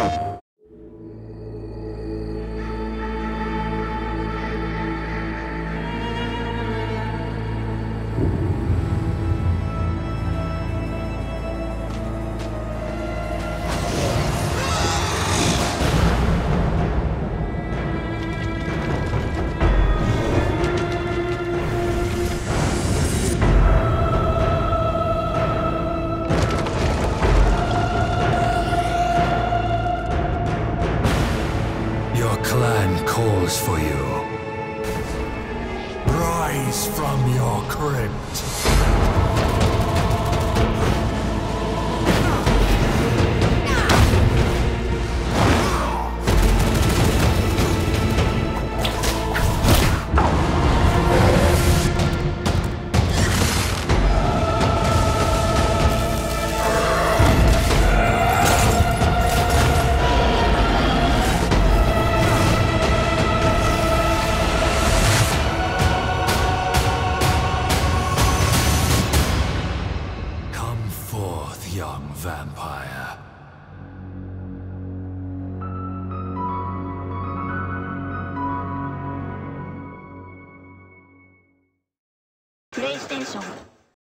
Oh. Your clan calls for you. Rise from your crypt. Forth, young vampire. PlayStation